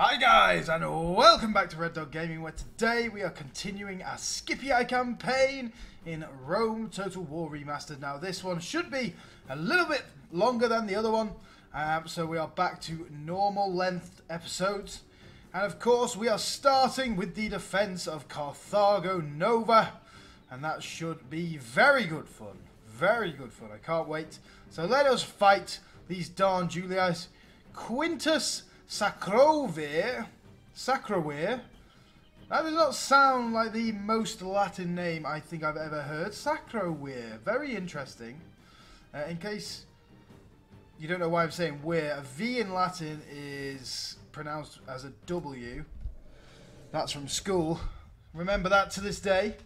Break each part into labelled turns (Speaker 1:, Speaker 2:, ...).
Speaker 1: Hi guys and welcome back to Red Dog Gaming where today we are continuing our Scipii campaign in Rome Total War Remastered. Now this one should be a little bit longer than the other one um, so we are back to normal length episodes and of course we are starting with the defense of Carthago Nova and that should be very good fun. Very good fun. I can't wait. So let us fight these darn Julii. Quintus Sacrovir. Sacrovir. That does not sound like the most Latin name I think I've ever heard. Sacrovir. Very interesting. Uh, in case you don't know why I'm saying we're, a V in Latin is pronounced as a W. That's from school. Remember that to this day.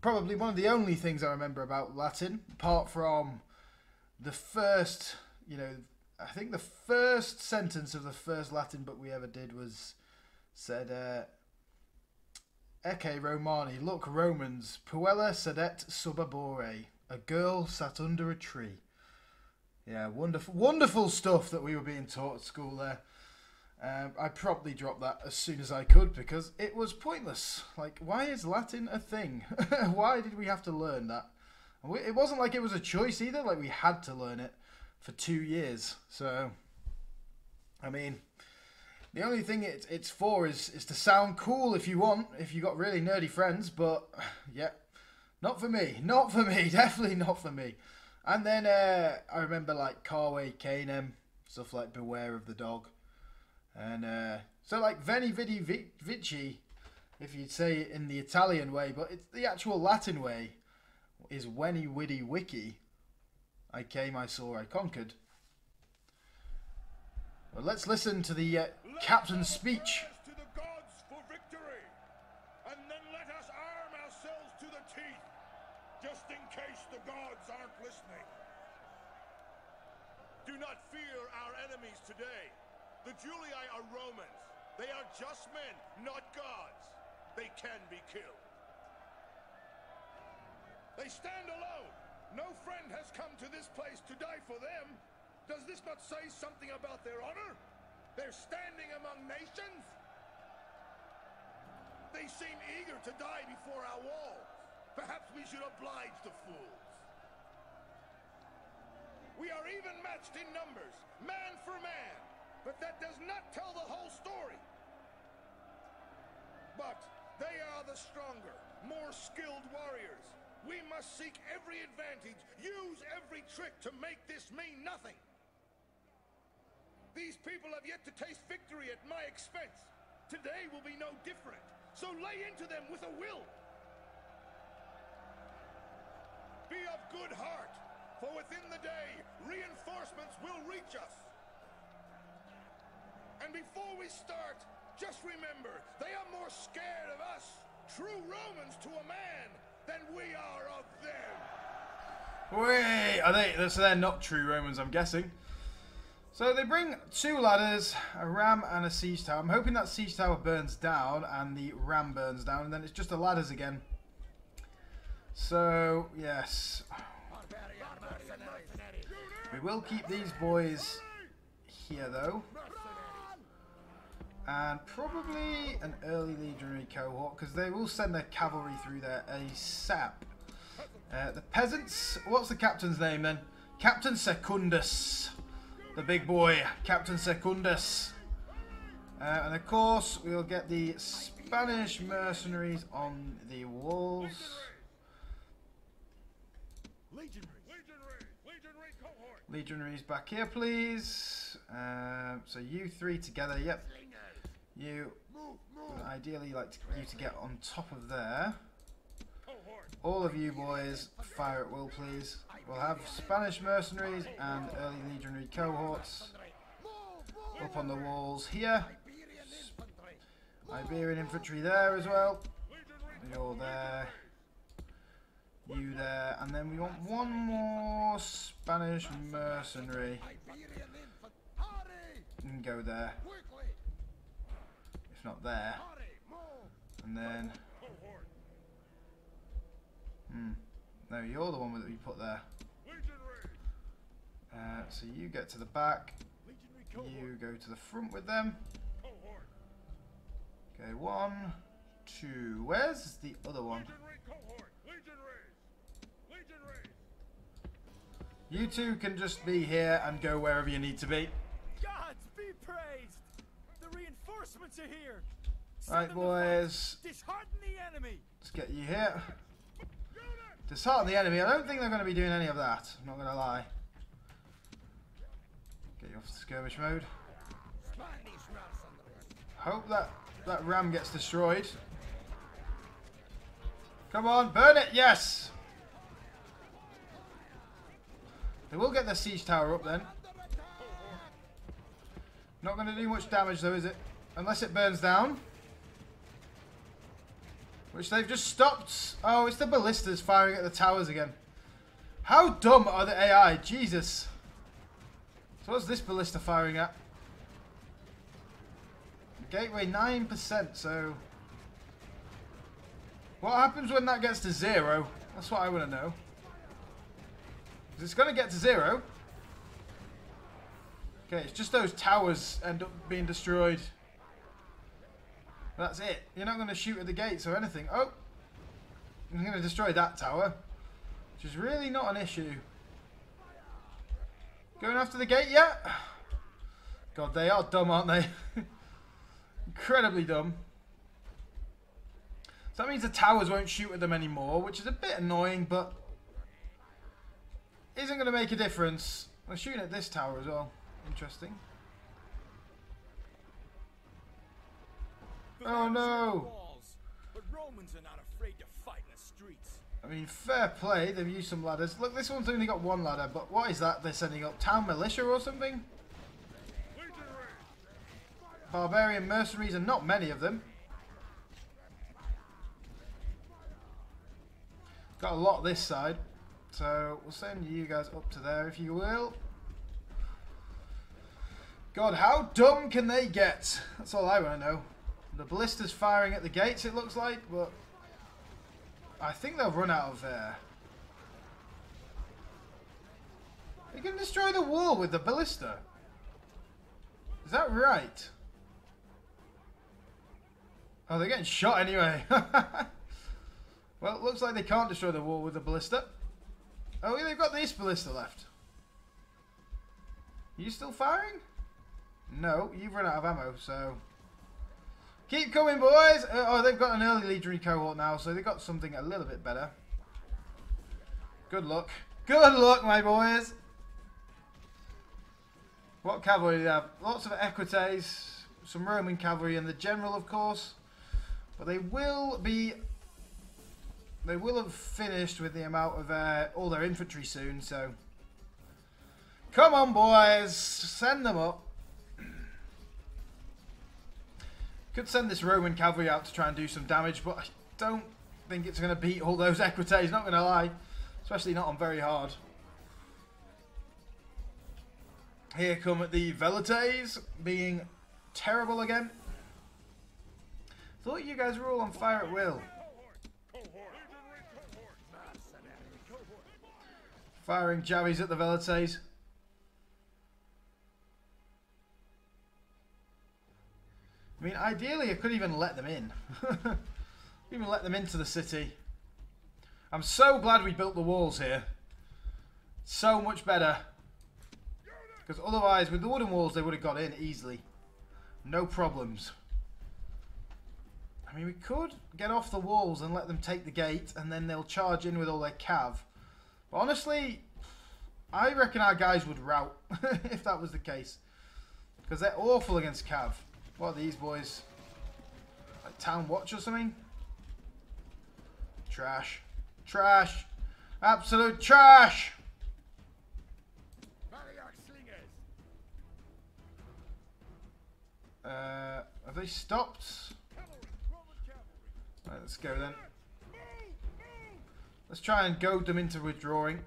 Speaker 1: Probably one of the only things I remember about Latin, apart from the first, you know, I think the first sentence of the first Latin book we ever did was said, uh, Ecce Romani, look Romans, puella sedet sub arbore, a girl sat under a tree. Yeah, wonderful, wonderful stuff that we were being taught at school there. Um, I probably dropped that as soon as I could because it was pointless. Like, why is Latin a thing? why did we have to learn that? It wasn't like it was a choice either. Like we had to learn it for two years. So, I mean, the only thing it, it's for is is to sound cool if you want, if you got really nerdy friends. But yeah, not for me. Not for me. Definitely not for me. And then uh, I remember like Cave, Canem, stuff like Beware of the Dog. And uh, so like Veni Vidi Vici, if you'd say it in the Italian way, but it's the actual Latin way, is Weni Widi Wiki. I came, I saw, I conquered. Well, let's listen to the uh, captain's speech.
Speaker 2: To the gods for victory, and then let us arm ourselves to the teeth, just in case the gods aren't listening. Do not fear our enemies today. The Julii are Romans. They are just men, not gods. They can be killed. They stand alone. No friend has come to this place to die for them. Does this not say something about their honor? They're standing among nations? They seem eager to die before our walls. Perhaps we should oblige the fools. We are even matched in numbers, man for man. But that does not tell the whole story. But they are the stronger, more skilled warriors. We must seek every advantage, use every trick to make this mean nothing. These people have yet to taste victory at my expense. Today will be no different. So lay into them with a will. Be of good heart, for within the day, reinforcements will reach us. And before we start, just remember, they are more scared of us, true Romans to a man, than we are of them.
Speaker 1: Wait, are they? So they're not true Romans, I'm guessing. So they bring two ladders, a ram and a siege tower. I'm hoping that siege tower burns down and the ram burns down, and then it's just the ladders again. So yes, we will keep these boys here though. And probably an early legionary cohort, because they will send their cavalry through there ASAP. Uh, the peasants, what's the captain's name then? Captain Secundus. The big boy, Captain Secundus. Uh, and of course, we'll get the Spanish mercenaries on the walls. Legionaries back here, please. Uh, so you three together, yep. You ideally like to, you to get on top of there. All of you boys, fire at will, please. We'll have Spanish mercenaries and early legionary cohorts up on the walls here. Iberian infantry there as well. You're there. You there. And then we want one more Spanish mercenary. And go there. Not there. And then... Hmm. No, you're the one that we put there. Uh, so you get to the back. You go to the front with them. Okay, one, two. Where's the other one? You two can just be here and go wherever you need to be.
Speaker 3: Gods be praised! Reinforcements are here! Send
Speaker 1: Right,
Speaker 3: them to fight.
Speaker 1: boys.
Speaker 3: Dishearten the enemy!
Speaker 1: Let's get you here. Dishearten the enemy. I don't think they're going to be doing any of that. I'm not going to lie. Get you off the skirmish mode. Hope that that ram gets destroyed. Come on, burn it. Yes. They will get the siege tower up then. Not going to do much damage though, is it? Unless it burns down. Which they've just stopped. Oh, it's the ballistas firing at the towers again. How dumb are the AI? Jesus. So what's this ballista firing at? Gateway 9%, so... What happens when that gets to zero? That's what I want to know. it's going to get to zero. Okay, it's just those towers end up being destroyed. That's it. You're not going to shoot at the gates or anything. Oh! I'm going to destroy that tower. Which is really not an issue. Going after the gate yet? God, they are dumb, aren't they? Incredibly dumb. So that means the towers won't shoot at them anymore, which is a bit annoying, but isn't going to make a difference. I'm shooting at this tower as well. Interesting. Oh,
Speaker 3: the streets.
Speaker 1: I mean, fair play. They've used some ladders. Look, this one's only got one ladder, but what is that they're sending up? Town militia or something? Barbarian mercenaries, and not many of them. Got a lot this side, so we'll send you guys up to there if you will. God, how dumb can they get? That's all I want to know. The ballista's firing at the gates, it looks like, but I think they'll run out of there. They can destroy the wall with the ballista. Is that right? Oh, they're getting shot anyway. well, it looks like they can't destroy the wall with the ballista. Oh, they've got this ballista left. you still firing? No, you've run out of ammo, so... Keep coming, boys! Uh, oh, they've got an early legionary cohort now, so they've got something a little bit better. Good luck. Good luck, my boys! What cavalry do they have? Lots of equites, some Roman cavalry, and the general, of course. But they will be. They will have finished with the amount of uh, all their infantry soon. So, come on, boys, send them up. Could send this Roman cavalry out to try and do some damage, but I don't think it's going to beat all those equites. Not going to lie, especially not on very hard. Here come the Velites being terrible again. Thought you guys were all on fire at will. Firing jabbies at the Velites. I mean, ideally, I could even let them in. even let them into the city. I'm so glad we built the walls here. So much better. Because otherwise, with the wooden walls, they would have got in easily. No problems. I mean, we could get off the walls and let them take the gate, and then they'll charge in with all their cav. But honestly, I reckon our guys would rout if that was the case. Because they're awful against cav. What are these boys? Like Town Watch or something? Trash. Trash. Absolute trash!
Speaker 2: Slingers.
Speaker 1: Uh, have they stopped?
Speaker 2: Cavalry. Roman cavalry.
Speaker 1: Right, let's go then. Let's try and goad them into withdrawing.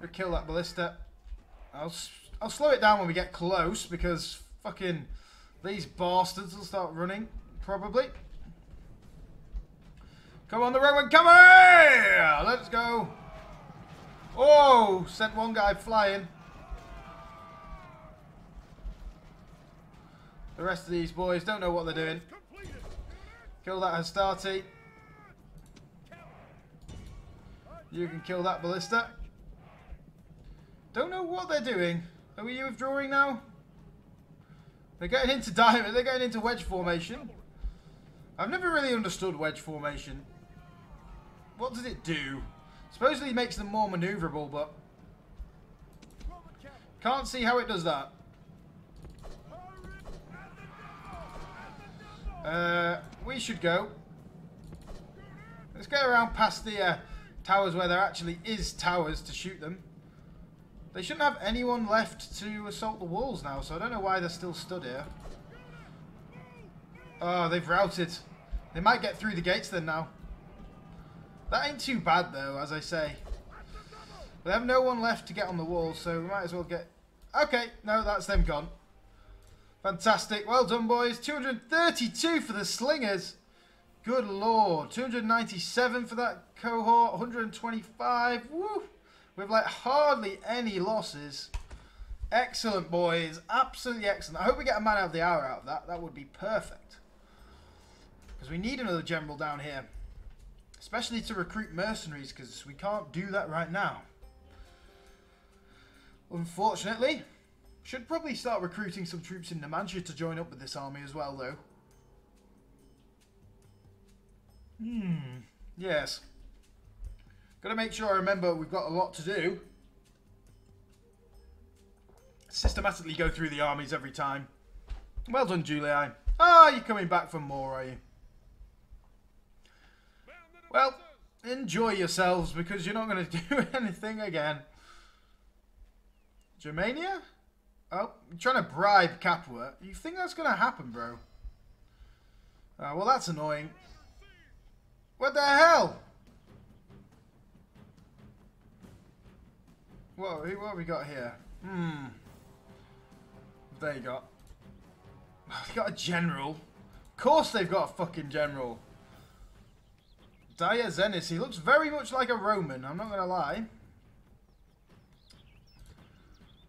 Speaker 1: We'll kill that ballista. I'll I'll slow it down when we get close because fucking these bastards will start running probably. Come on, the Roman cavalry! Let's go. Oh, sent one guy flying. The rest of these boys don't know what they're doing. Kill that Hastati. You can kill that Ballista. Don't know what they're doing. Are we withdrawing now? They're getting into diamond. They're getting into wedge formation. I've never really understood wedge formation. What does it do? Supposedly makes them more maneuverable, but can't see how it does that. Uh, we should go. Let's go around past the uh, towers where there actually is towers to shoot them. They shouldn't have anyone left to assault the walls now, so I don't know why they're still stood here. Oh, they've routed. They might get through the gates then now. That ain't too bad though, as I say. They have no one left to get on the wall, so we might as well get... Okay, no, that's them gone. Fantastic. Well done, boys. 232 for the Slingers. Good lord. 297 for that cohort. 125. Woo! With like hardly any losses. Excellent, boys. Absolutely excellent. I hope we get a man out of the hour out of that. That would be perfect. Because we need another general down here. Especially to recruit mercenaries, because we can't do that right now. Unfortunately. Should probably start recruiting some troops in Numantia to join up with this army as well, though. Hmm. Yes. Gotta make sure I remember we've got a lot to do. Systematically go through the armies every time. Well done, Julii. Ah, you're coming back for more, are you? Well, enjoy yourselves because you're not going to do anything again. Germania? Oh, you're trying to bribe Capua. You think that's going to happen, bro? Oh, well, that's annoying. What the hell? Whoa, who- what have we got here? Hmm. They got. They got a general. Of course they've got a fucking general. Diazenis, he looks very much like a Roman, I'm not going to lie.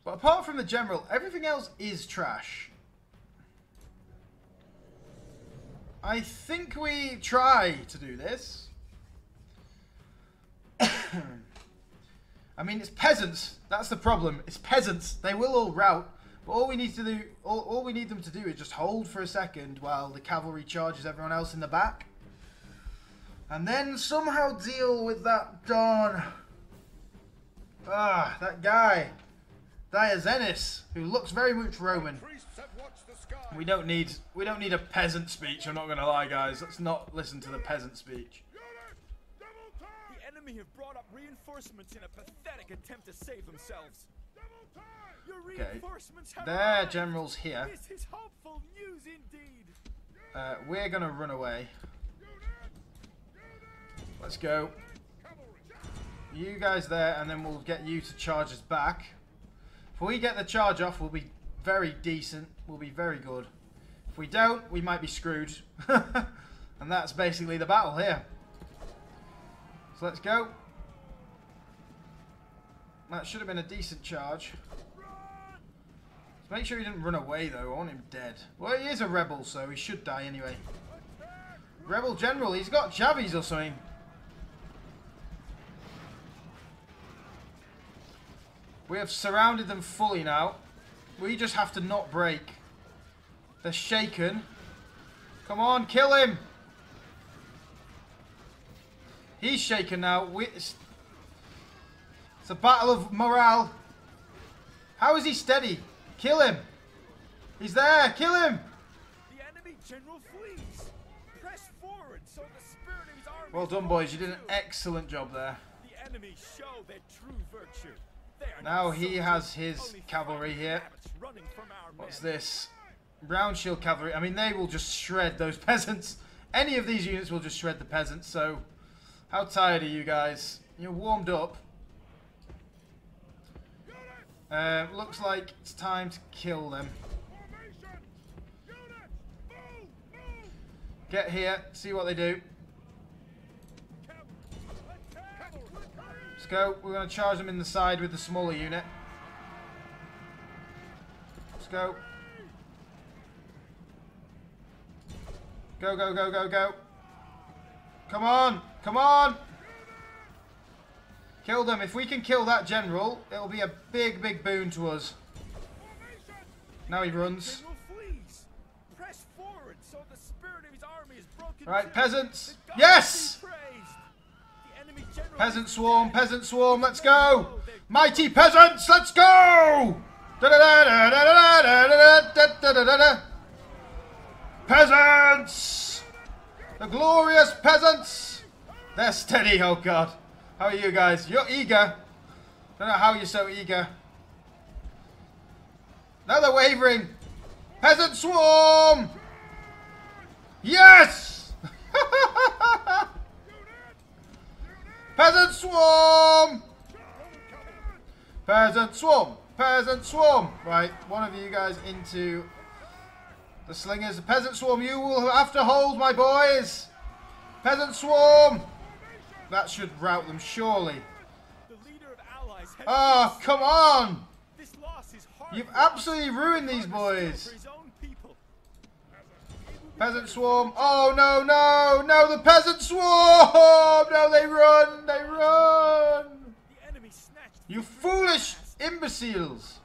Speaker 1: But apart from the general, everything else is trash. I think we try to do this. I mean, it's peasants. That's the problem. It's peasants. They will all rout. But all we need to do, all, all we need them to do is just hold for a second while the cavalry charges everyone else in the back. And then somehow deal with that darn... Ah, that guy. Diazenis, who looks very much Roman.
Speaker 2: Priests have watched the sky.
Speaker 1: We don't need we don't need a peasant speech. I'm not gonna lie, guys. Let's not listen to the peasant speech.
Speaker 2: Unit, double time.
Speaker 3: The enemy have brought up reinforcements in a pathetic attempt to save themselves.
Speaker 1: Okay. Their general's here.
Speaker 3: This is hopeful news indeed.
Speaker 1: Uh, we're gonna run away. Let's go. You guys there, and then we'll get you to charge us back. If we get the charge off, we'll be very decent. We'll be very good. If we don't, we might be screwed. and that's basically the battle here. So let's go. That should have been a decent charge. Make sure he didn't run away though. I want him dead. Well, he is a rebel, so he should die anyway. Rebel General, he's got Javis or something. We have surrounded them fully now. We just have to not break. They're shaken. Come on, kill him! He's shaken now. We, it's, it's a battle of morale. How is he steady? Kill him! He's there! Kill him!
Speaker 3: The enemy general flees. Press forward so the spirit of his army.
Speaker 1: Well done, boys. You did an excellent job there.
Speaker 3: The enemy show their true virtue.
Speaker 1: Now he has his cavalry here.
Speaker 3: rabbits running from our
Speaker 1: What's this? Round shield cavalry. I mean, they will just shred those peasants. Any of these units will just shred the peasants. So, how tired are you guys? You're warmed up. Uh, looks like it's time to kill them. Get here, see what they do. Let's go. We're going to charge them in the side with the smaller unit. Let's go. Go, go, go, go, go. Come on. Come on. Kill them. If we can kill that general, it'll be a big, big boon to us. Now he runs. Right, peasants. Yes! Peasant swarm, peasant swarm, let's go! Mighty peasants, let's go! Peasants! The glorious peasants! They're steady, oh god. How are you guys? You're eager. Don't know how you're so eager. Now they're wavering. Peasant swarm! Yes! Peasant swarm! Peasant swarm! Peasant swarm! Right, one of you guys into the slingers. the Peasant swarm, you will have to hold, my boys! Peasant swarm! That should rout them, surely.
Speaker 3: Has
Speaker 1: Oh, come on! You've absolutely ruined these boys. Peasant swarm. Oh, no, no, no, the peasant swarm! No, they run, they run! You foolish imbeciles!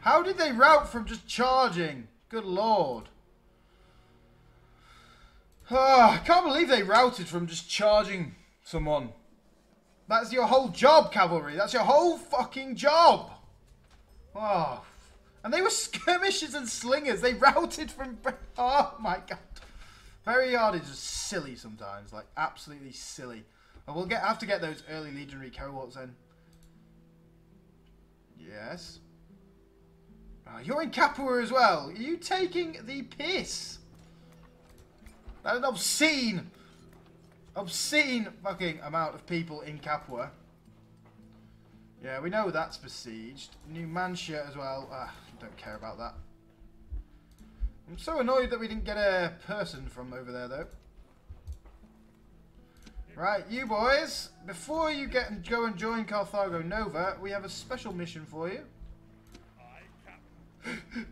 Speaker 1: How did they rout from just charging? Good lord. Ah, I can't believe they routed from just charging someone. That's your whole job, cavalry. That's your whole fucking job. Oh. And they were skirmishers and slingers. They routed from. Oh my god. Very hard is just silly sometimes. Like, absolutely silly. And we'll get have to get those early legionary cohorts in. Yes. Ah, you're in Capua as well. Are you taking the piss? That is obscene, obscene fucking amount of people in Capua. Yeah, we know that's besieged. New Numancia as well. Ah, don't care about that. I'm so annoyed that we didn't get a person from over there though. Right, you boys, before you get and go and join Carthago Nova, we have a special mission for you.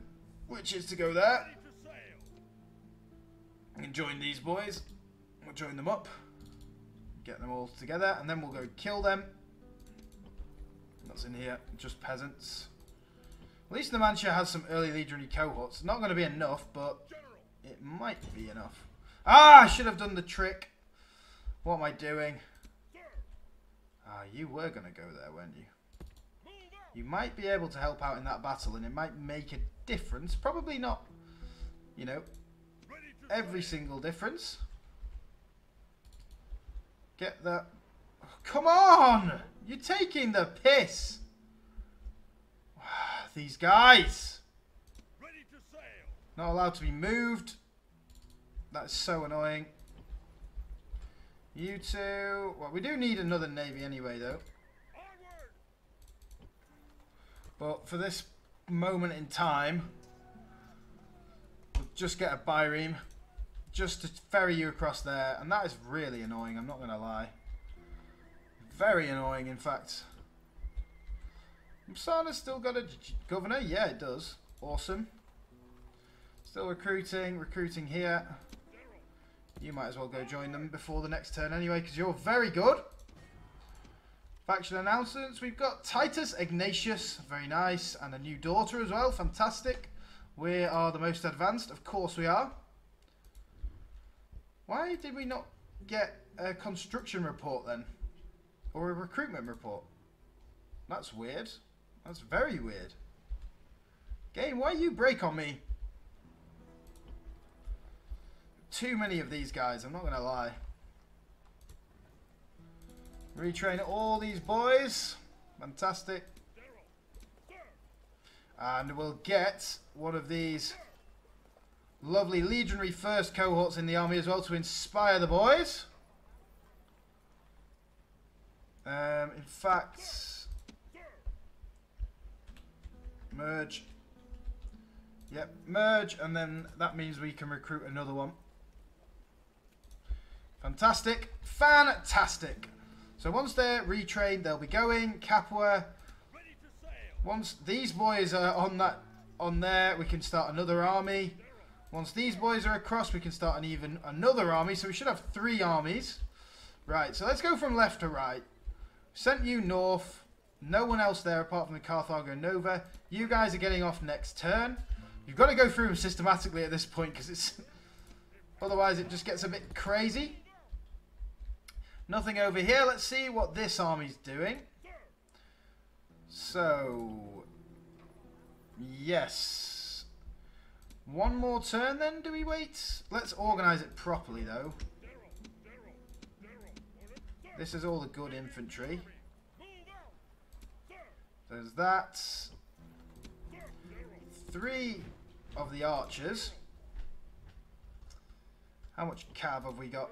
Speaker 1: Which is to go there and join these boys. We'll join them up, get them all together, and then we'll go kill them. What's in here? Just peasants. At least the Numancia has some early legionary cohorts. Not going to be enough, but it might be enough. Ah, I should have done the trick. What am I doing? Ah, you were going to go there, weren't you? You might be able to help out in that battle, and it might make a difference. Probably not, you know, every single difference. Get that. Oh, come on! You're taking the piss. Ah, these guys.
Speaker 2: Ready to sail.
Speaker 1: Not allowed to be moved. That's so annoying. You two. Well, we do need another navy anyway, though. But for this moment in time, we'll just get a Bireme just to ferry you across there. And that is really annoying, I'm not going to lie. Very annoying, in fact. Messana's still got a governor? Yeah, it does. Awesome. Still recruiting, recruiting here. You might as well go join them before the next turn anyway, because you're very good. Faction announcements. We've got Titus Ignatius, very nice, and a new daughter as well, fantastic. We are the most advanced, of course we are. Why did we not get a construction report then? Or a recruitment report? That's weird. That's very weird. Game, why you break on me? Too many of these guys, I'm not going to lie. Retrain all these boys. Fantastic. And we'll get one of these lovely legionary first cohorts in the army as well to inspire the boys. Um, in fact, merge. Yep, merge, and then that means we can recruit another one. Fantastic. Fantastic. So once they're retrained, they'll be going. Capua. Once these boys are on that on there, we can start another army. Once these boys are across, we can start an even another army. So we should have three armies. Right, so let's go from left to right. Sent you north. No one else there apart from the Carthago Nova. You guys are getting off next turn. You've got to go through them systematically at this point because it's... Otherwise it just gets a bit crazy. Nothing over here. Let's see what this army's doing. So... Yes. One more turn then, do we wait? Let's organise it properly though. This is all the good infantry. There's that. Three of the archers. How much cav have we got?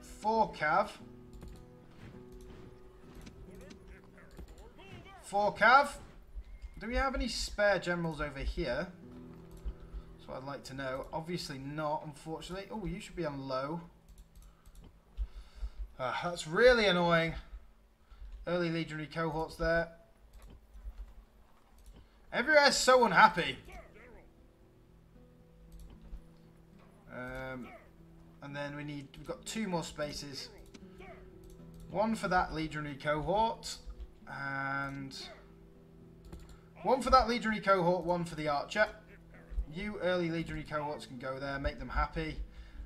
Speaker 1: Four cav. Four cav. Do we have any spare generals over here? That's what I'd like to know. Obviously not, unfortunately. Oh, you should be on low. Uh, that's really annoying. Early legionary cohorts there. Everywhere's so unhappy. Um, and then we need, we've got two more spaces. One for that legionary cohort. And one for that legionary cohort, one for the archer. You early legionary cohorts can go there, make them happy.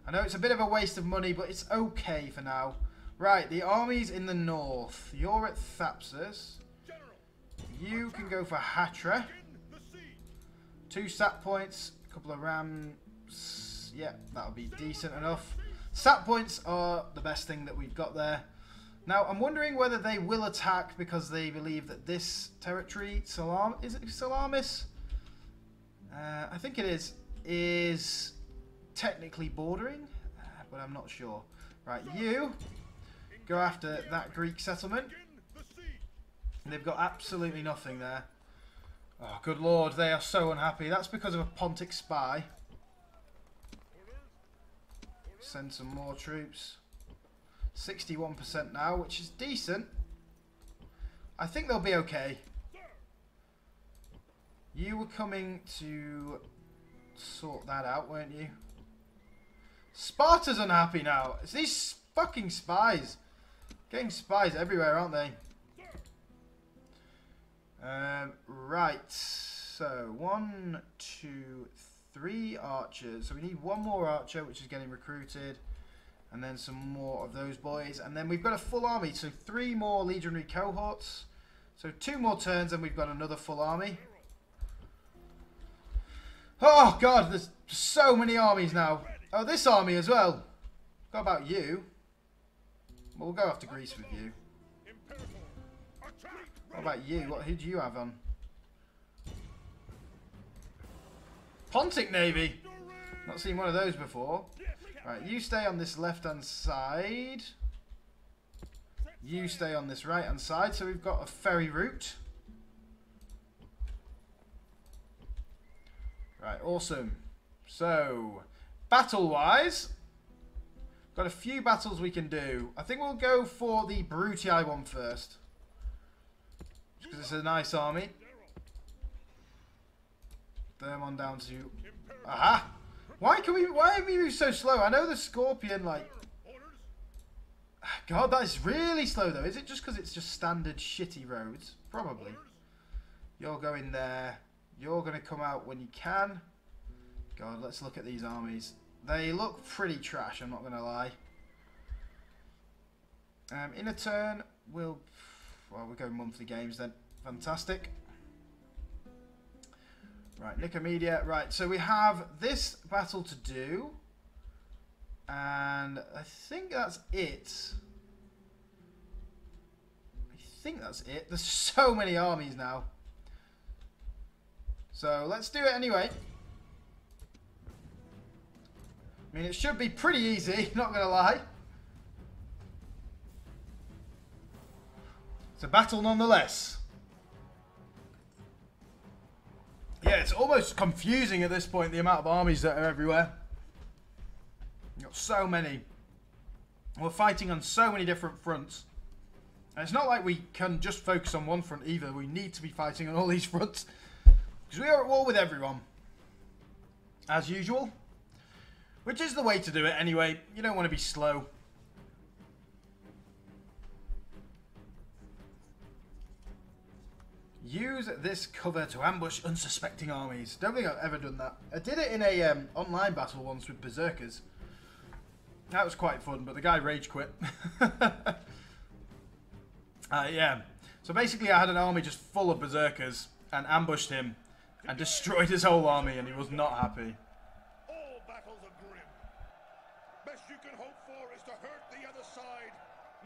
Speaker 1: I know it's a bit of a waste of money, but it's okay for now. Right, the army's in the north. You're at Thapsus. You can go for Hatra. Two sap points, a couple of rams. Yeah, that'll be decent enough. Sap points are the best thing that we've got there. Now, I'm wondering whether they will attack because they believe that this territory, Salam, is it Salamis? Uh, I think it is, is technically bordering, uh, but I'm not sure. Right, you go after that Greek settlement. They've got absolutely nothing there. Oh, good lord, they are so unhappy. That's because of a Pontic spy. Send some more troops. 61% now, which is decent. I think they'll be okay. You were coming to sort that out, weren't you? Sparta's unhappy now. It's these fucking spies. Getting spies everywhere, aren't they? Um, right. So, one, two, three archers. So we need one more archer, which is getting recruited. And then some more of those boys. And then we've got a full army. So three more legionary cohorts. So two more turns and we've got another full army. Oh, God. There's so many armies now. Oh, this army as well. What about you? We'll go after Greece with you. What about you? What who do you have on? Pontic Navy. Not seen one of those before. Right, you stay on this left-hand side. You stay on this right-hand side. So we've got a ferry route. Right, awesome. So, battle-wise, got a few battles we can do. I think we'll go for the Brutii one first. Because it's a nice army. Them on down to... Aha! Why can we... Why are we so slow? I know the Scorpion, like... God, that is really slow, though. Is it just because it's just standard shitty roads? Probably. You're going there. You're going to come out when you can. God, let's look at these armies. They look pretty trash, I'm not going to lie. Um, in a turn, we'll well, we're going monthly games then. Fantastic. Right, Nicomedia. Right, so we have this battle to do. And I think that's it. I think that's it. There's so many armies now. So let's do it anyway. I mean, it should be pretty easy, not going to lie. It's a battle nonetheless. Yeah, it's almost confusing at this point, the amount of armies that are everywhere. You've got so many. We're fighting on so many different fronts. And it's not like we can just focus on one front either. We need to be fighting on all these fronts. Because we are at war with everyone. as usual. Which is the way to do it anyway. You don't want to be slow. Use this cover to ambush unsuspecting armies. Don't think I've ever done that. I did it in a um, online battle once with berserkers. That was quite fun, but the guy rage quit. uh, yeah. So basically, I had an army just full of berserkers and ambushed him and destroyed his whole army, and he was not happy.
Speaker 2: All battles are grim. Best you can hope for is to hurt the other side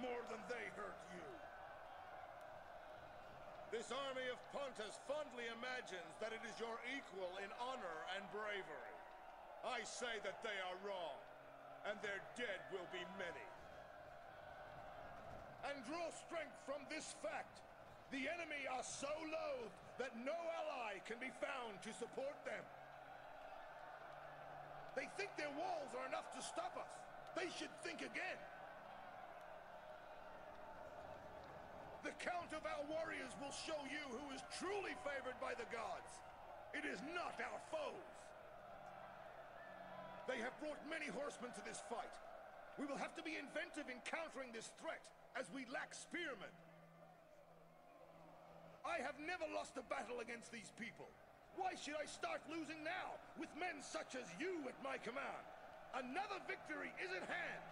Speaker 2: more than they hurt you. This army of Pontus fondly imagines that it is your equal in honor and bravery. I say that they are wrong, and their dead will be many. And draw strength from this fact. The enemy are so loathed that no ally can be found to support them. They think their walls are enough to stop us. They should think again. The count of our warriors will show you who is truly favored by the gods. It is not our foes. They have brought many horsemen to this fight. We will have to be inventive in countering this threat, as we lack spearmen. I have never lost a battle against these people. Why should I start losing now, with men such as you at my command? Another victory is at hand.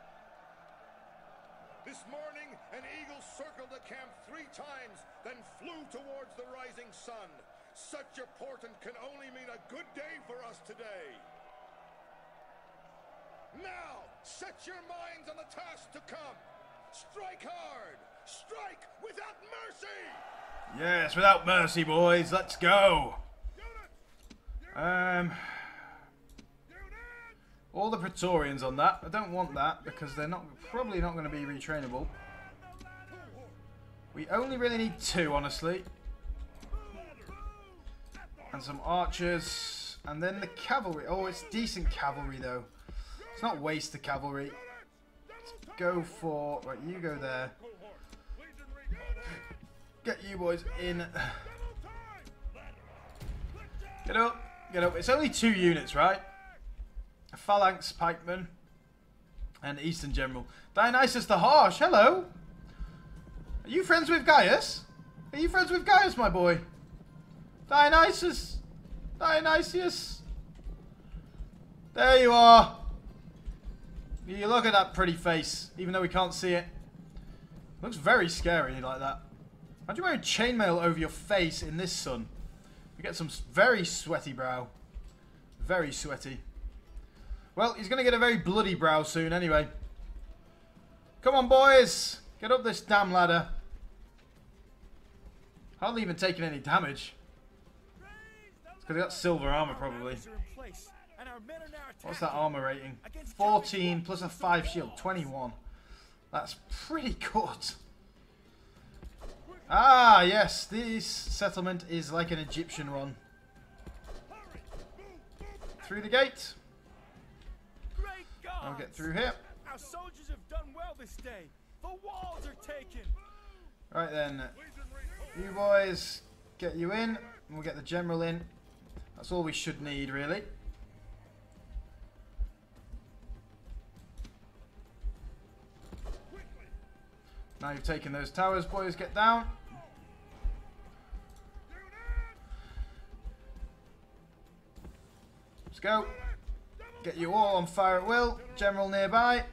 Speaker 2: This morning, an eagle circled the camp three times, then flew towards the rising sun. Such a portent can only mean a good day for us today. Now, set your minds on the task to come. Strike hard. Strike without mercy.
Speaker 1: Yes, without mercy, boys. Let's go. Um, all the Praetorians on that. I don't want that because they're not probably not going to be retrainable. We only really need two, honestly. And some archers. And then the cavalry. Oh, it's decent cavalry, though. It's not waste the cavalry. Let's go for... Right, you go there. Get you boys in. Get up. Get up. It's only two units, right? A phalanx pikeman and Eastern General. Dionysus the Harsh, hello. Are you friends with Gaius? Are you friends with Gaius, my boy? Dionysus. Dionysius. There you are. You look at that pretty face, even though we can't see it. Looks very scary like that. Imagine wearing chainmail over your face in this sun. You get some very sweaty brow. Very sweaty. Well, he's going to get a very bloody brow soon anyway. Come on, boys. Get up this damn ladder. Hardly even taking any damage. It's because he got silver armor, probably. What's that armor rating? 14 plus a 5 shield. 21. That's pretty good. Ah, yes. This settlement is like an Egyptian one. Through the gate. I'll get through here.
Speaker 3: Our soldiers have done well this day. The walls are taken.
Speaker 1: Right then. You boys, get you in. And we'll get the general in. That's all we should need, really. Now you've taken those towers, boys, get down. Let's go. Get you all on fire at will. General nearby.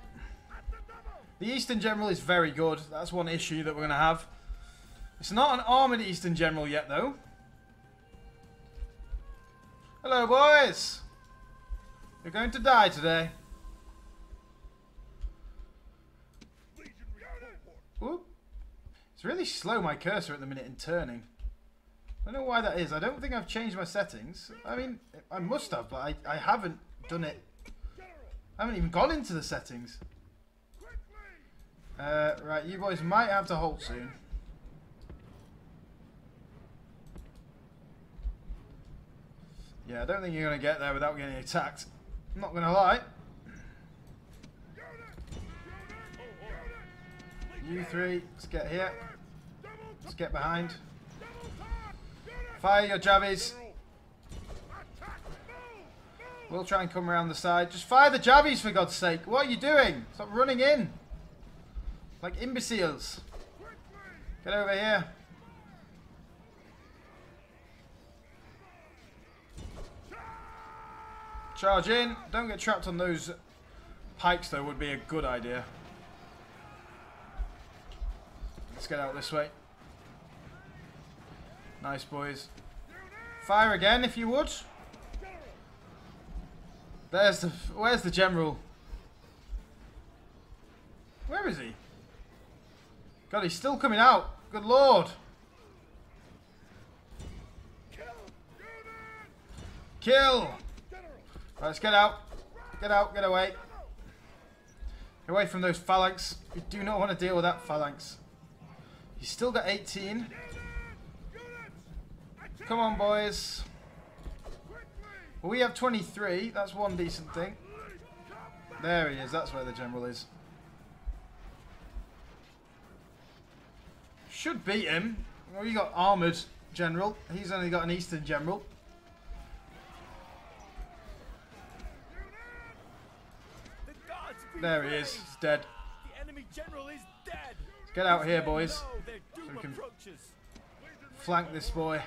Speaker 1: The Eastern General is very good. That's one issue that we're going to have. It's not an armoured Eastern General yet, though. Hello, boys. You're going to die today. Whoop. It's really slow, my cursor, at the minute in turning. I don't know why that is. I don't think I've changed my settings. I mean, I must have, but I, I haven't done it. I haven't even gone into the settings. Uh, right, you boys might have to halt soon. Yeah, I don't think you're going to get there without getting attacked. I'm not going to lie. You three, let's get here. Let's get behind. Fire your javies. We'll try and come around the side. Just fire the jabbies for God's sake. What are you doing? Stop running in. Like imbeciles. Get over here. Charge in. Don't get trapped on those pikes though would be a good idea. Let's get out this way. Nice boys. Fire again if you would. There's the where's the general? Where is he? God, he's still coming out. Good lord. Kill. Right, let's get out. Get out. Get away. Get away from those phalanx. We do not want to deal with that phalanx. He's still got 18. Come on, boys. Well, we have 23. That's one decent thing. There he is. That's where the general is. Should beat him. Well, you got armoured general. He's only got an eastern general. There he is. He's dead.
Speaker 3: The enemy general is dead.
Speaker 1: Get out here, boys.
Speaker 3: doom
Speaker 1: we can- Flank this boy.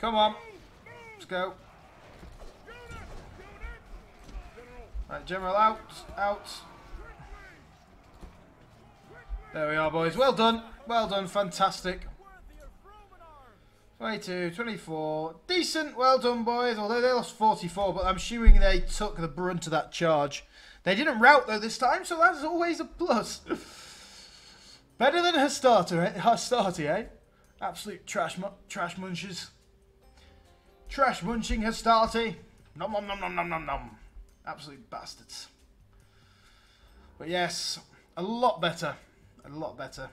Speaker 1: Come on. Let's go. Right, General out. Out. There we are, boys. Well done. Well done. Fantastic.
Speaker 3: Worthy of Roman arms.
Speaker 1: 22, 24. Decent. Well done, boys. Although they lost 44, but I'm assuming they took the brunt of that charge. They didn't rout, though, this time, so that's always a plus. Better than Hastata, eh? Hastati, eh? Absolute trash, trash munchers. Trash munching Hastati. Nom nom nom nom nom nom nom. Absolute bastards. But yes, a lot better. A lot better.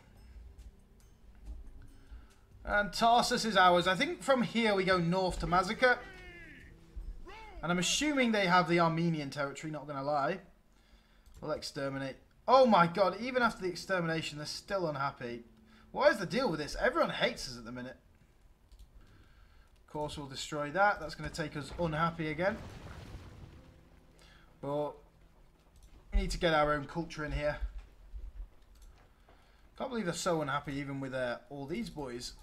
Speaker 1: And Tarsus is ours. I think from here we go north to Mazaka. And I'm assuming they have the Armenian territory, not going to lie. We'll exterminate. Oh my god, even after the extermination, they're still unhappy. What is the deal with this? Everyone hates us at the minute. Of course, we'll destroy that. That's going to take us unhappy again. But we need to get our own culture in here. Can't believe they're so unhappy even with uh, all these boys.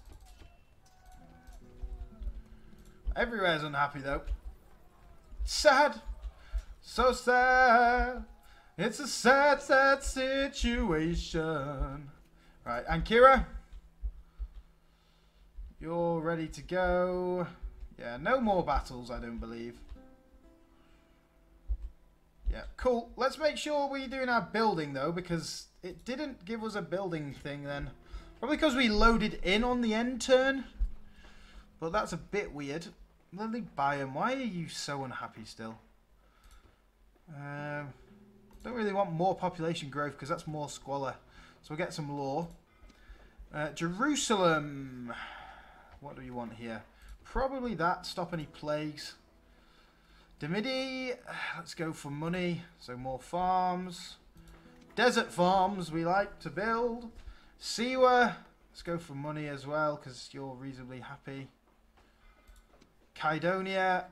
Speaker 1: Everywhere's unhappy though. Sad. So sad. It's a sad, sad situation. Right, Ancyra. You're ready to go. Yeah, no more battles, I don't believe. Yeah, cool. Let's make sure we're doing our building though, because it didn't give us a building thing then. Probably because we loaded in on the end turn. But that's a bit weird. Lily Biome, why are you so unhappy still? Um, don't really want more population growth because that's more squalor. So we'll get some law. Uh, Jerusalem. What do we want here? Probably that. Stop any plagues. Demidi. Let's go for money. So more farms. Desert farms we like to build. Siwa. Let's go for money as well because you're reasonably happy. Kydonia.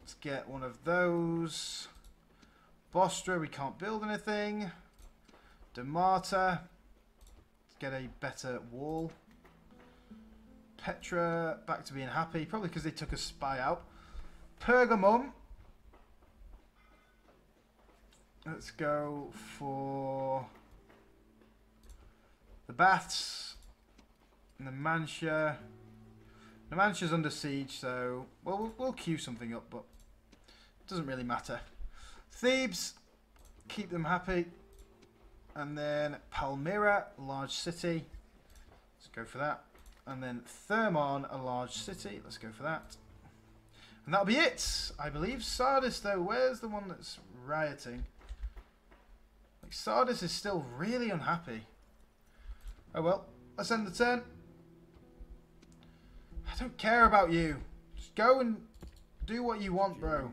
Speaker 1: Let's get one of those. Bostra, we can't build anything. Dumatha. Let's get a better wall. Petra, back to being happy. Probably because they took a spy out. Pergamum. Let's go for the baths. And Numantia. The Mantia's under siege, so well, we'll we'll queue something up, but it doesn't really matter. Thebes, keep them happy, and then Palmyra, large city. Let's go for that, and then Thermon, a large city. Let's go for that, and that'll be it, I believe. Sardis, though, where's the one that's rioting? Like Sardis is still really unhappy. Oh well, let's end the turn. I don't care about you. Just go and do what you want, bro.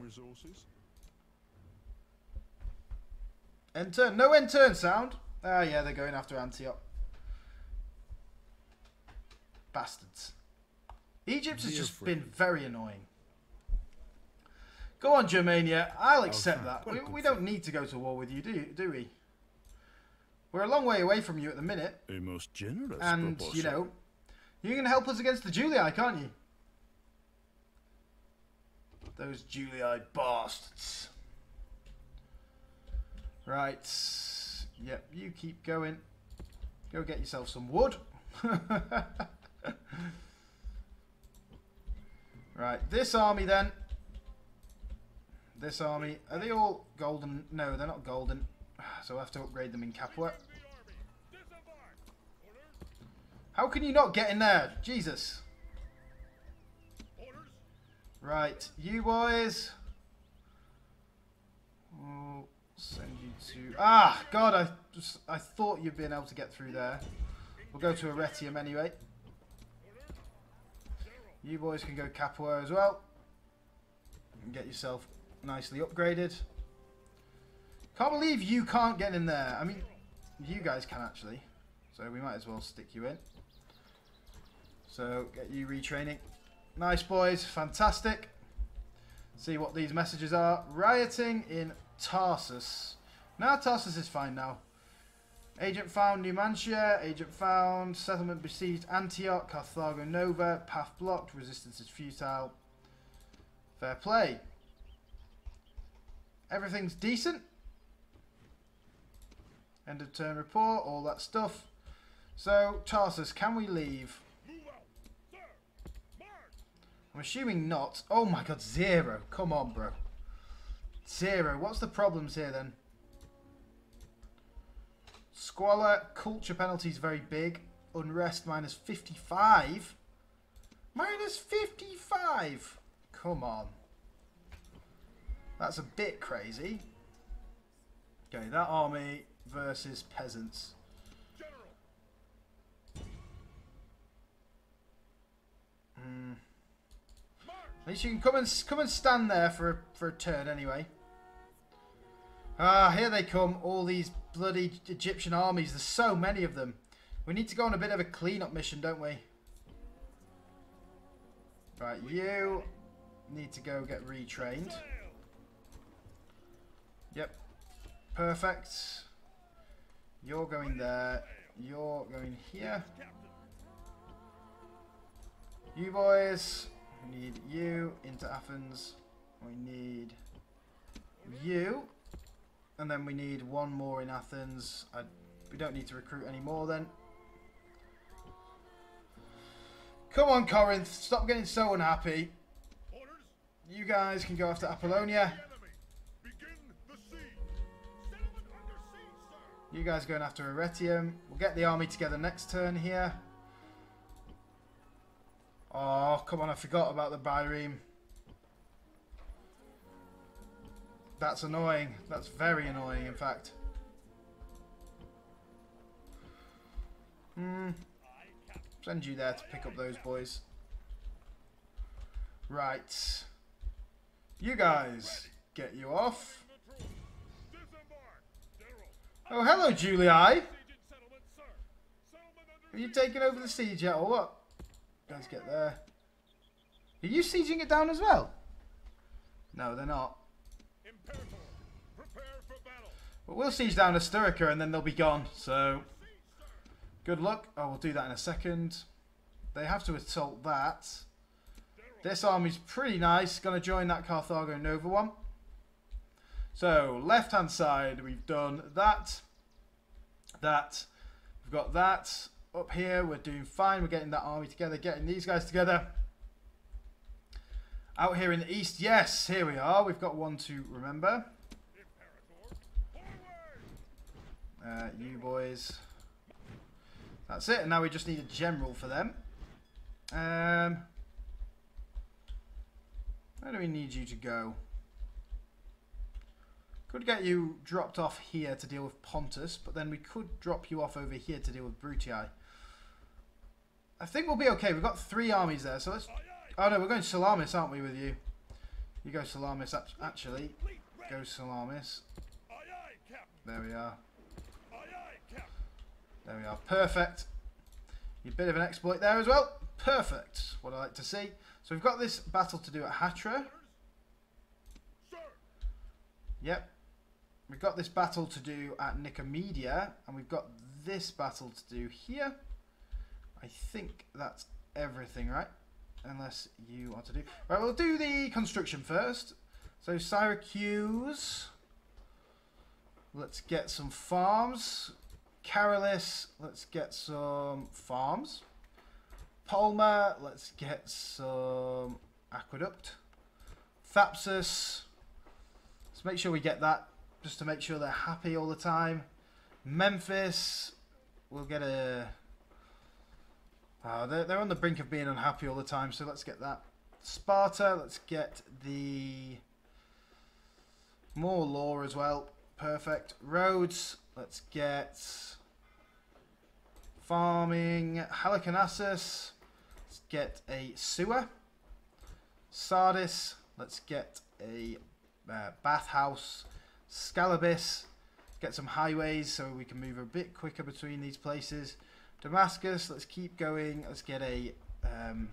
Speaker 1: End turn. No end turn sound. Ah, yeah, they're going after Antioch. Bastards. Egypt has just
Speaker 4: friend.
Speaker 1: been very annoying. Go on, Germania. I'll oh, accept
Speaker 4: fine.
Speaker 1: that. We, we don't need to go to war with you, do, do we? We're a long way away from you at the minute.
Speaker 4: A most generous
Speaker 1: And, you know, you can help us against the Julii, can't you? Those Julii bastards. Right. Yep, you keep going. Go get yourself some wood. right, this army then. This army. Are they all golden? No, they're not golden. So I have to upgrade them in Capua. How can you not get in there? Jesus. Right, you boys. We'll send you to. Ah, God! I just I thought you'd been able to get through there. We'll go to Arretium anyway. You boys can go Capua as well. And get yourself nicely upgraded. Can't believe you can't get in there. I mean, you guys can actually. So we might as well stick you in. So get you retraining. Nice boys, fantastic. See what these messages are. Rioting in Tarsus. Now Tarsus is fine now. Agent found Numantia. Agent found. Settlement besieged Antioch. Carthago Nova. Path blocked. Resistance is futile. Fair play. Everything's decent. End of turn report. All that stuff. So, Tarsus, can we leave? I'm assuming not. Oh my god, zero. Come on, bro. Zero. What's the problems here then? Squalor, culture penalty is very big. Unrest minus 55. Minus 55. Come on. That's a bit crazy. Okay, that army versus peasants. Hmm. At least you can come and come and stand there for a, for a turn anyway. Ah, here they come, all these bloody Egyptian armies. There's so many of them. We need to go on a bit of a clean-up mission, don't we? Right, you need to go get retrained. Yep, perfect. You're going there. You're going here. You boys, we need you into Athens. We need you. And then we need one more in Athens. I, we don't need to recruit any more then. Come on, Corinth. Stop getting so unhappy. You guys can go after Apollonia. You guys going after Arretium. We'll get the army together next turn here. Oh, come on. I forgot about the Bireme. That's annoying. That's very annoying, in fact. Hmm. Send you there to pick up those boys. Right. You guys, get you off. Oh, hello,
Speaker 2: under
Speaker 1: Are you taking over the siege yet, or what? Guys, get there. Are you sieging it down as well? No, they're not.
Speaker 2: Imperator. Prepare for battle.
Speaker 1: But we'll siege down Asturica and then they'll be gone. So, good luck. Oh, we'll do that in a second. They have to assault that. This army's pretty nice. Going to join that Carthago Nova one. So, left-hand side, we've done that. That. We've got that. Up here, we're doing fine. We're getting that army together, getting these guys together. Out here in the east, yes, here we are. We've got one to remember.
Speaker 2: Imperator. Forward.
Speaker 1: Uh, you boys. That's it. And now we just need a general for them. Um, where do we need you to go? Could get you dropped off here to deal with Pontus, but then we could drop you off over here to deal with Brutii. I think we'll be okay. We've got three armies there, so let's. Oh no, we're going to Salamis, aren't we, with you? You go Salamis, actually. Go Salamis. There we are. There we are. Perfect. A bit of an exploit there as well. Perfect. What I like to see. So we've got this battle to do at Hatra. Yep. We've got this battle to do at Nicomedia, and we've got this battle to do here. I think that's everything, right? Unless you want to do... Right, we'll do the construction first. So Syracuse. Let's get some farms. Caralis, let's get some farms. Palma, let's get some aqueduct. Thapsus, let's make sure we get that just to make sure they're happy all the time. Memphis, we'll get a. Oh, they're, they're on the brink of being unhappy all the time, so let's get that. Sparta, let's get the. More law as well. Perfect. Roads, let's get. Farming. Halicarnassus, let's get a sewer. Sardis, let's get a uh, bathhouse. Scallabis, get some highways so we can move a bit quicker between these places. Damascus, let's keep going. Let's get a um,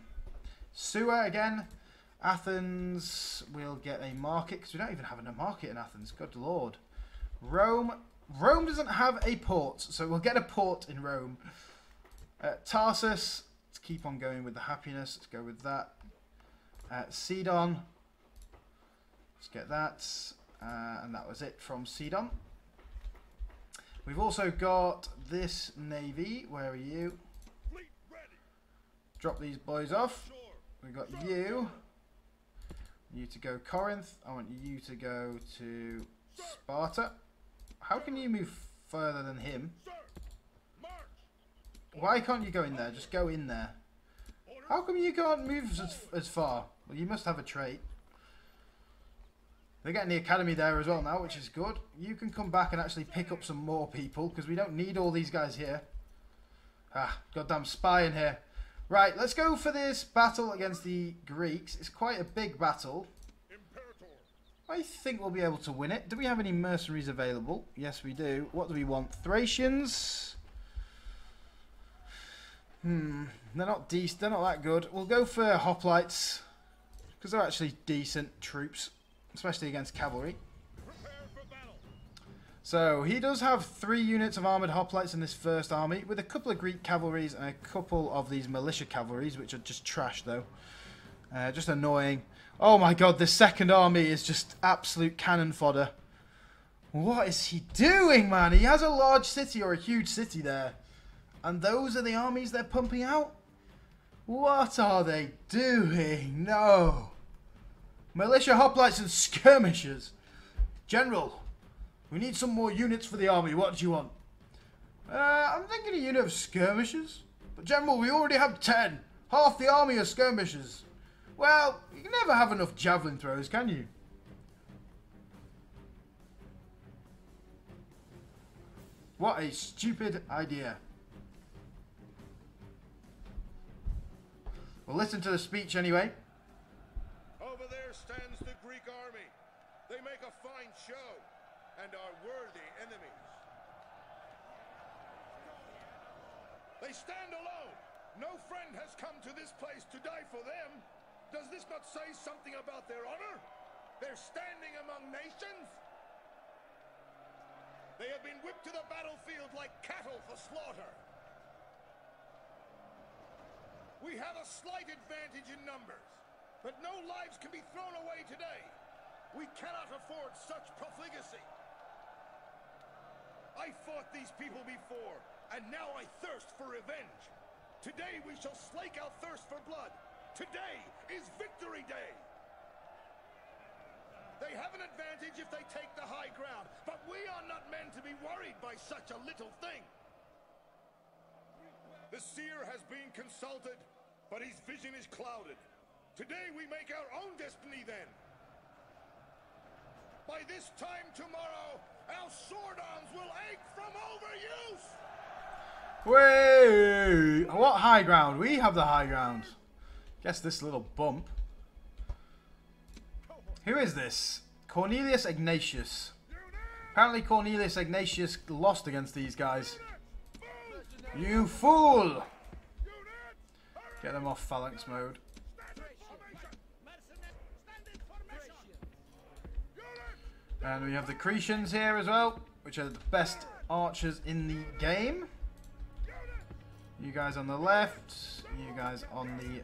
Speaker 1: sewer again. Athens, we'll get a market because we don't even have a market in Athens. Good lord. Rome, Rome doesn't have a port, so we'll get a port in Rome. Uh, Tarsus, let's keep on going with the happiness. Let's go with that. Uh, Sidon, let's get that. Uh, and that was it from Sidon. We've also got this navy. Where are you? Drop these boys off. We've got you. You to go Corinth. I want you to go to Sparta. How can you move further than him? Why can't you go in there? Just go in there. How come you can't move as, as far? Well, you must have a trait. They're getting the academy there as well now, which is good. You can come back and actually pick up some more people because we don't need all these guys here. Ah, goddamn spy in here. Right, let's go for this battle against the Greeks. It's quite a big battle. I think we'll be able to win it. Do we have any mercenaries available? Yes, we do. What do we want? Thracians? Hmm, they're not decent. They're not that good. We'll go for hoplites because they're actually decent troops, especially against cavalry. So he does have three units of armored hoplites in this first army, with a couple of Greek cavalries and a couple of these militia cavalries, which are just trash though. Uh, just annoying. Oh my god, this second army is just absolute cannon fodder. What is he doing, man? He has a large city or a huge city there. And those are the armies they're pumping out? What are they doing? No. Militia hoplites and skirmishers. General, we need some more units for the army. What do you want? Uh, I'm thinking a unit of skirmishers. But General, we already have ten. Half the army are skirmishers. Well, you can never have enough javelin throws, can you? What a stupid idea. Well, listen to the speech anyway.
Speaker 2: Over there stands the Greek army. They make a fine show and are worthy enemies. They stand alone. No friend has come to this place to die for them. Does this not say something about their honor? They're standing among nations. They have been whipped to the battlefield like cattle for slaughter. We have a slight advantage in numbers, but no lives can be thrown away today. We cannot afford such profligacy. I fought these people before, and now I thirst for revenge. Today we shall slake our thirst for blood. Today is Victory Day. They have an advantage if they take the high ground, but we are not men to be worried by such a little thing. The seer has been consulted, but his vision is clouded. Today we make our own destiny then. By this time tomorrow, our sword arms will ache from overuse!
Speaker 1: Wait, what high ground? We have the high ground. Guess this little bump. Who is this? Cornelius Ignatius. Apparently Cornelius Ignatius lost against these guys. You fool! Get them off phalanx mode. And we have the Cretians here as well, which are the best archers in the game. You guys on the left, you guys on the...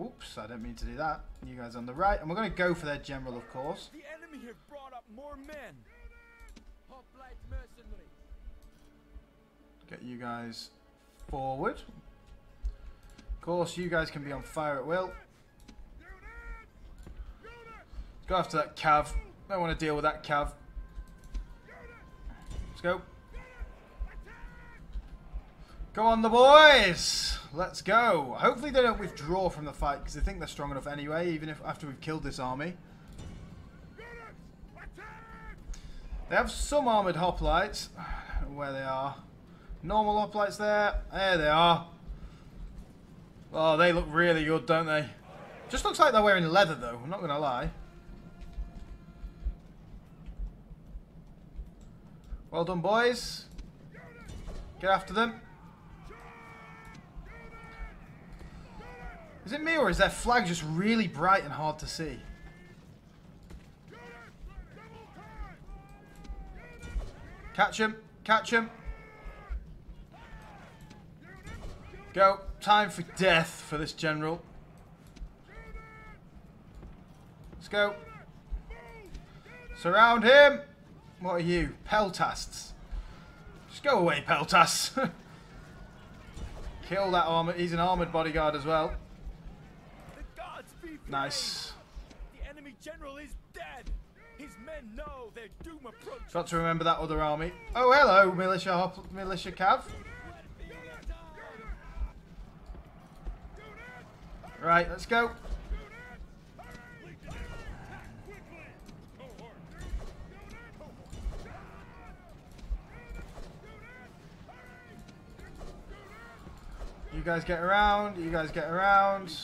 Speaker 1: Oops, I didn't mean to do that. You guys on the right, and we're going to go for their general, of course.
Speaker 3: The enemy have brought up more men.
Speaker 1: Get you guys forward. Of course, you guys can be on fire at will. Let's go after that cav. Don't want to deal with that cav. Let's go. Go on, the boys! Let's go. Hopefully they don't withdraw from the fight because they think they're strong enough anyway, even if after we've killed this army. They have some armoured hoplites. Where they are. Normal hoplites there. There they are. Oh, they look really good, don't they? Just looks like they're wearing leather, though. I'm not going to lie. Well done, boys. Get after them. Is it me or is that flag just really bright and hard to see? Catch him. Catch him. Go. Time for death for this general. Let's go. Surround him. What are you? Peltasts. Just go away, Peltas. Kill that armor. He's an armored bodyguard as well. Nice.
Speaker 3: The enemy general is dead. His men know their doom approaches.
Speaker 1: Got to remember that other army. Oh, hello, militia militia cav. Right, let's go. You guys get around. You guys get around.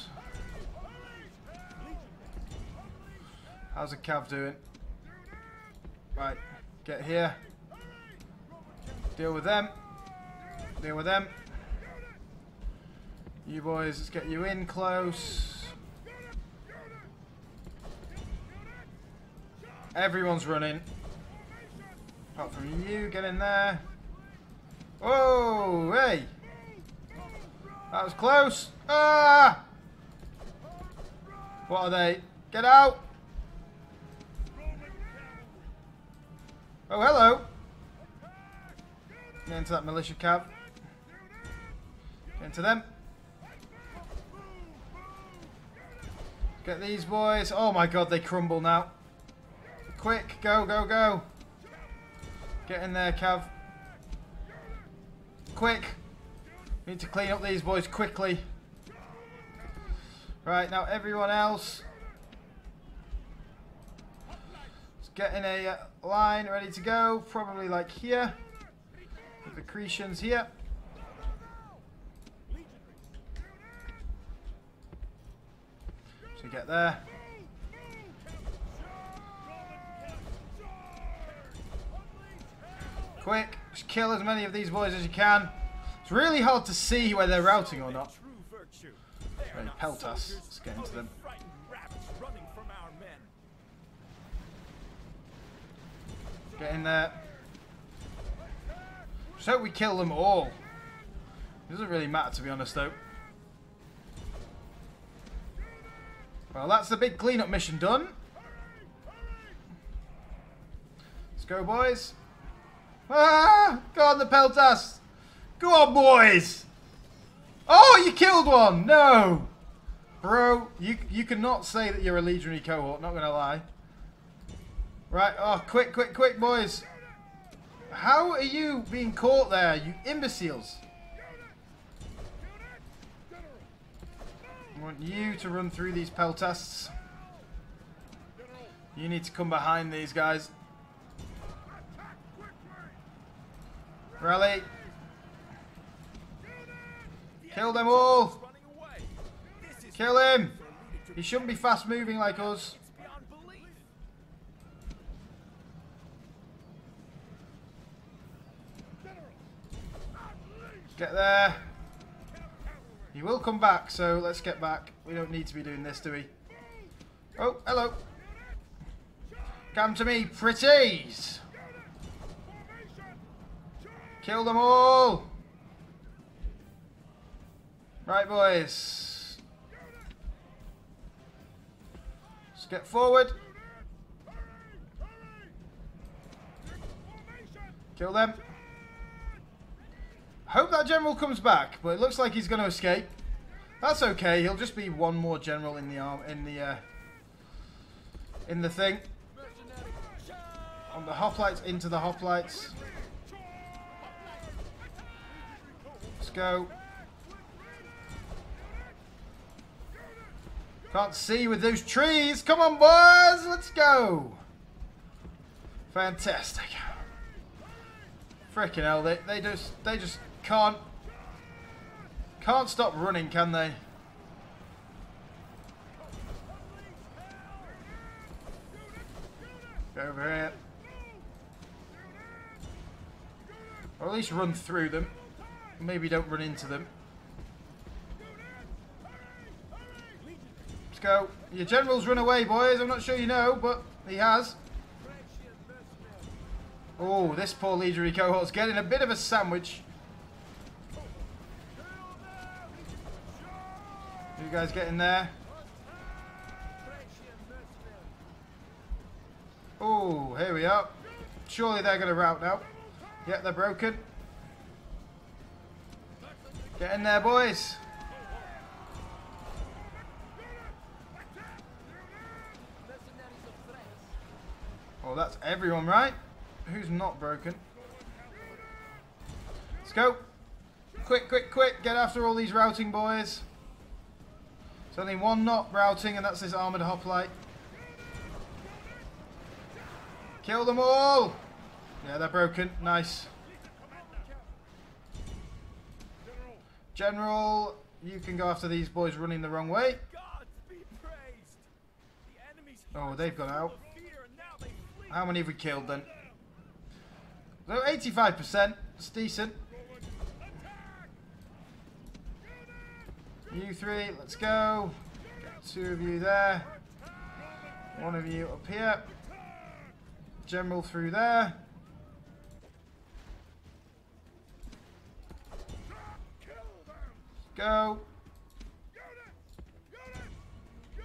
Speaker 1: How's the cav doing? Right, get here. Deal with them. Deal with them. You boys, let's get you in close. Everyone's running. Apart from you, get in there. Oh, hey! That was close. Ah! What are they? Get out! Oh, hello. Get into that militia cav. Get into them. Get these boys. Oh my god, they crumble now. Quick, go, go, go. Get in there, Cav. Quick. We Need to clean up these boys quickly. Right, now everyone else. Let's get in a line ready to go. Probably like here. With the Cretians here. So get there. Quick, just kill as many of these boys as you can. It's really hard to see whether they're routing or not pelt us. Let's get into them. Get in there. Just hope we kill them all. It doesn't really matter to be honest though. Well, that's the big cleanup mission done. Let's go, boys. Ah! Go on, the Peltas! Go on, boys! Oh, you killed one! No! Bro, you you cannot say that you're a legionary cohort, not gonna lie. Right, oh, quick, quick, quick, boys. How are you being caught there, you imbeciles? I want you to run through these peltasts. You need to come behind these guys. Rally. Kill them all. Kill him. He shouldn't be fast moving like us. Get there. He will come back, so let's get back. We don't need to be doing this, do we? Oh, hello. Come to me, pretties! Kill them all! Right, boys. Let's get forward. Kill them. Hope that general comes back, but it looks like he's going to escape. That's okay. He'll just be one more general in the arm in the uh, in the thing. On the hoplites into the hoplites. Let's go. Can't see with those trees. Come on, boys. Let's go. Fantastic. Freaking hell, they, they just they just can't can't stop running, can they? Go over here. Or at least run through them. Maybe don't run into them. Let's go. Your general's run away, boys. I'm not sure you know, but he has. Oh, this poor leader cohort's getting a bit of a sandwich. You guys get in there. Oh, here we are. Surely they're going to rout now. Yeah, they're broken. Get in there, boys. Oh, that's everyone, right? Who's not broken? Let's go. Quick, quick, quick. Get after all these routing boys. There's only one not routing, and that's this armoured hoplite. Kill them all! Yeah, they're broken. Nice. General, you can go after these boys running the wrong way. Oh, they've gone out. How many have we killed then? So 85%. It's decent. You three, let's go. Two of you there. One of you up here. General through there. Go.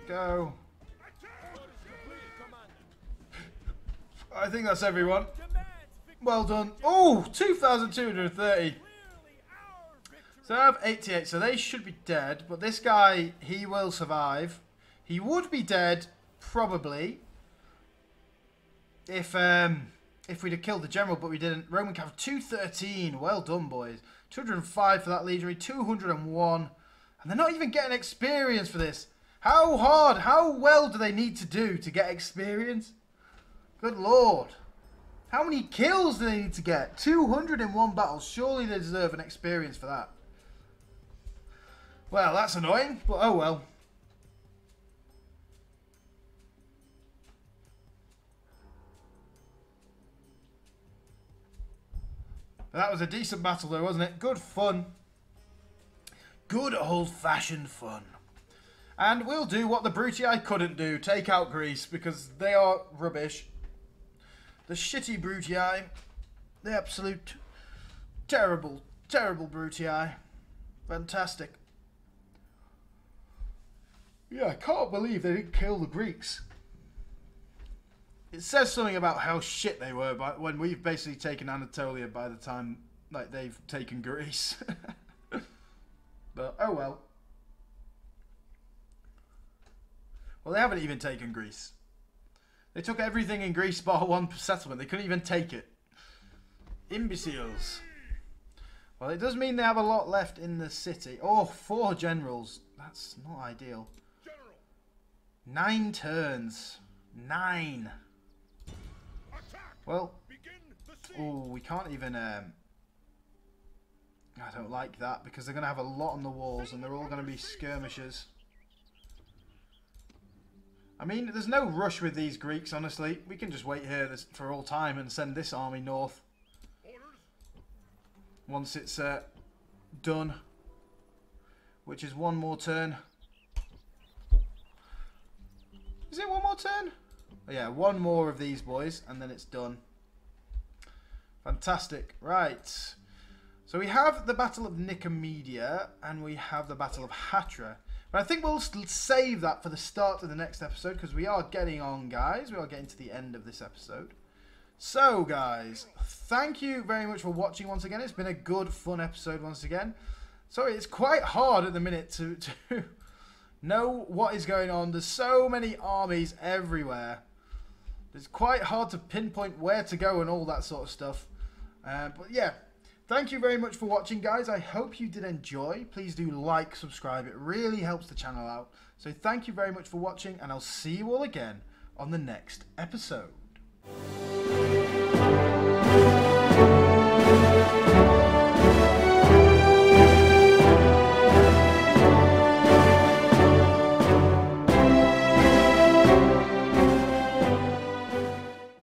Speaker 1: Go. I think that's everyone. Well done. Oh, 2,230. So I have 88, so they should be dead. But this guy, he will survive. He would be dead, probably, if um, if we'd have killed the general, but we didn't. Roman Cav 213. Well done, boys. 205 for that legionary, 201. And they're not even getting experience for this. How hard, how well do they need to do to get experience? Good lord. How many kills do they need to get? 201 battles. Surely they deserve an experience for that. Well, that's annoying, but oh well. That was a decent battle though, wasn't it? Good fun. Good old-fashioned fun. And we'll do what the Brutii couldn't do. Take out Greece, because they are rubbish. The shitty Brutii. The absolute terrible, terrible Brutii. Fantastic. Yeah, I can't believe they didn't kill the Greeks. It says something about how shit they were by, when we've basically taken Anatolia by the time like they've taken Greece. but oh well. Well, they haven't even taken Greece. They took everything in Greece bar one settlement. They couldn't even take it. Imbeciles. Well, it does mean they have a lot left in the city. Oh, four generals. That's not ideal. Nine turns. Nine. Well, oh, we can't even... Um, I don't like that because they're going to have a lot on the walls and they're all going to be skirmishers. I mean, there's no rush with these Greeks, honestly. We can just wait here for all time and send this army north. Once it's uh, done. which is one more turn. Is it one more turn? Oh, yeah, one more of these boys, and then it's done. Fantastic. Right. So we have the Battle of Nicomedia, and we have the Battle of Hatra. But I think we'll save that for the start of the next episode, because we are getting on, guys. We are getting to the end of this episode. So, guys, thank you very much for watching once again. It's been a good, fun episode once again. Sorry, it's quite hard at the minute to, to know what is going on. There's so many armies everywhere. It's quite hard to pinpoint where to go and all that sort of stuff. Uh, but yeah, thank you very much for watching, guys. I hope you did enjoy. Please do like, subscribe. It really helps the channel out. So thank you very much for watching, and I'll see you all again on the next episode.